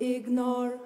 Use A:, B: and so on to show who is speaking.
A: ignore.